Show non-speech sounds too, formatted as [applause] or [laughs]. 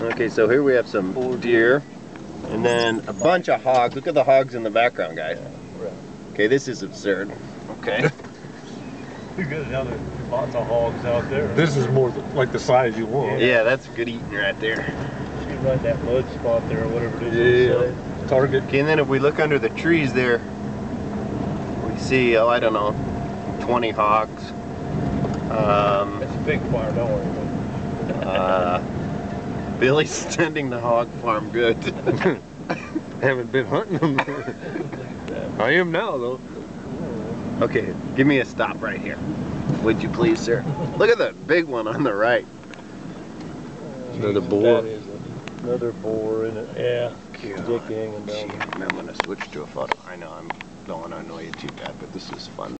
Okay, so here we have some deer, and then a bunch of hogs. Look at the hogs in the background, guys. Okay, this is absurd. Okay. [laughs] You got another lots of hogs out there. This is more like the size you want. Yeah, that's good eating right there. You right that mud spot there or whatever it is. Yeah. inside. Target. Okay, and then if we look under the trees there, we see, oh, I don't know, 20 hogs. Um, It's a big fire, don't worry. about it. uh, Billy's [laughs] tending the hog farm good. [laughs] Haven't been hunting them. I am now though. okay, give me a stop right here. Would you please, sir? Look at that big one on the right. Another boar. That is another boar in it. Yeah. Dick hanging down. Gee, I'm gonna switch to a photo. I know I'm don't want to annoy you too bad, but this is fun.